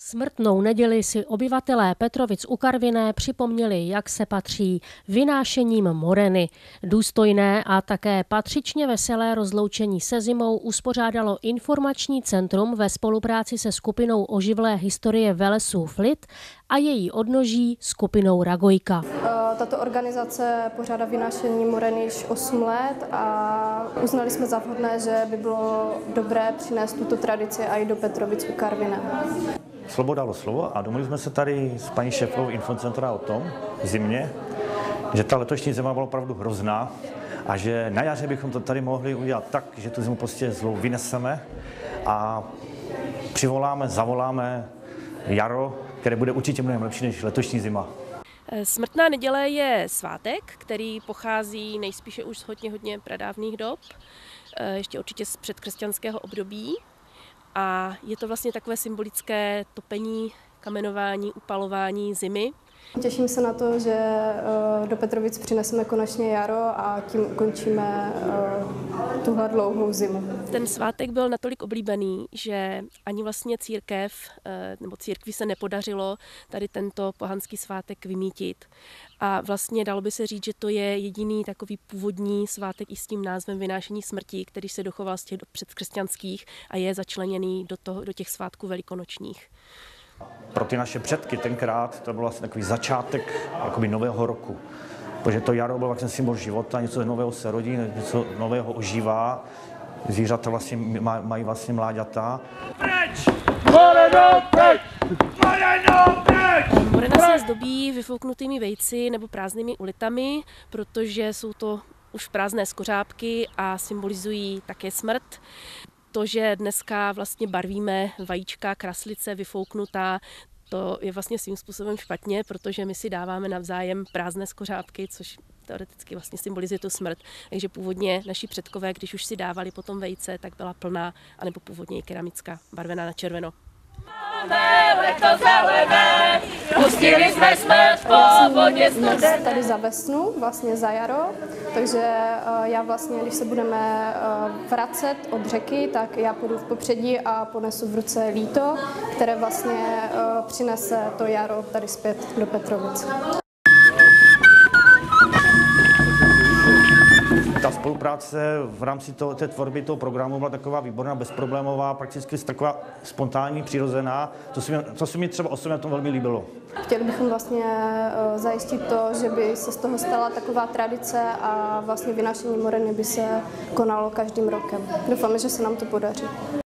Smrtnou neděli si obyvatelé Petrovic u Karviné připomněli, jak se patří, vynášením moreny. Důstojné a také patřičně veselé rozloučení se zimou uspořádalo informační centrum ve spolupráci se skupinou oživlé historie Velesů Flit a její odnoží skupinou Ragojka. Tato organizace pořádá vynášení moreny již 8 let a uznali jsme za vhodné, že by bylo dobré přinést tuto tradici i do Petrovic u Karviné. Slovo dalo slovo a domluvili jsme se tady s paní šéfou Infocentra o tom zimně, že ta letošní zima byla opravdu hrozná a že na jaře bychom to tady mohli udělat tak, že tu zimu prostě zlou vyneseme a přivoláme, zavoláme jaro, které bude určitě mnohem lepší než letošní zima. Smrtná neděle je svátek, který pochází nejspíše už z hodně, hodně pradávných dob, ještě určitě z předkřesťanského období. A je to vlastně takové symbolické topení, kamenování, upalování zimy. Těším se na to, že eh, do Petrovic přineseme konečně jaro a tím ukončíme eh, tuhle dlouhou zimu. Ten svátek byl natolik oblíbený, že ani vlastně církev eh, nebo církvi se nepodařilo tady tento pohanský svátek vymítit. A vlastně dalo by se říct, že to je jediný takový původní svátek i s tím názvem vynášení smrti, který se dochoval z těch předkřesťanských a je začleněný do, toho, do těch svátků velikonočních. Pro ty naše předky tenkrát to byl vlastně takový začátek jakoby nového roku. Protože to jaro byl vlastně symbol života, něco nového se rodí, něco nového ožívá. Zvířata vlastně mají vlastně mláďata. Preč! Moreno, preč! Moreno, preč! Morena se zdobí vyfouknutými vejci nebo prázdnými ulitami, protože jsou to už prázdné skořápky a symbolizují také smrt to, že dneska vlastně barvíme vajíčka, kraslice vyfouknutá, to je vlastně svým způsobem špatně, protože my si dáváme navzájem prázdné skořápky, což teoreticky vlastně symbolizuje tu smrt. Takže původně naši předkové, když už si dávali potom vejce, tak byla plná, anebo původně i keramická, barvená na červeno. Leto zelené, pustili jsme smrt po vodě tady za vesnu, vlastně za jaro, takže eh, já vlastně, když se budeme eh, vracet od řeky, tak já půjdu v popředí a ponesu v ruce líto, které vlastně eh, přinese to jaro tady zpět do Petrovic. Spolupráce v rámci toho, té tvorby toho programu byla taková výborná, bezproblémová, prakticky taková spontánní, přirozená, to se mi, to se mi třeba osobně na tom velmi líbilo. Chtěli bychom vlastně eh, zajistit to, že by se z toho stala taková tradice a vlastně vynášení moreny by se konalo každým rokem. Doufáme, že se nám to podaří.